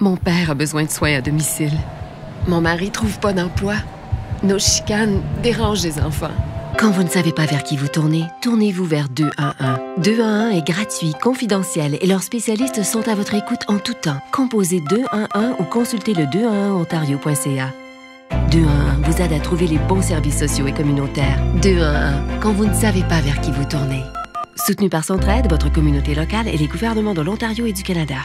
Mon père a besoin de soins à domicile. Mon mari trouve pas d'emploi. Nos chicanes dérangent les enfants. Quand vous ne savez pas vers qui vous tournez, tournez-vous vers 211. 211 est gratuit, confidentiel et leurs spécialistes sont à votre écoute en tout temps. Composez 211 ou consultez le 211ontario.ca. 211 vous aide à trouver les bons services sociaux et communautaires. 211 quand vous ne savez pas vers qui vous tournez. Soutenu par Centraide, votre communauté locale et les gouvernements de l'Ontario et du Canada.